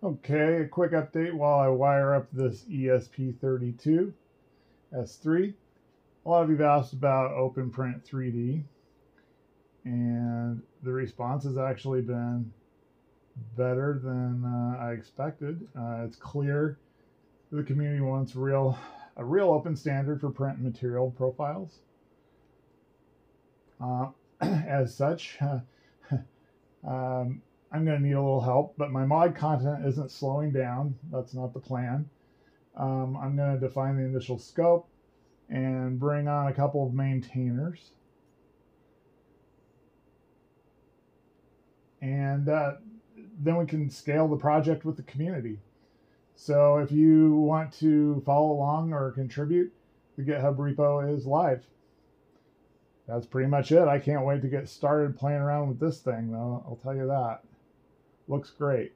Okay, a quick update while I wire up this ESP32 S3. A lot of you have asked about OpenPrint 3D, and the response has actually been better than uh, I expected. Uh, it's clear the community wants real a real open standard for print material profiles. Uh, as such, um, I'm going to need a little help, but my mod content isn't slowing down. That's not the plan. Um, I'm going to define the initial scope and bring on a couple of maintainers. And uh, then we can scale the project with the community. So if you want to follow along or contribute, the GitHub repo is live. That's pretty much it. I can't wait to get started playing around with this thing, though. I'll tell you that. Looks great.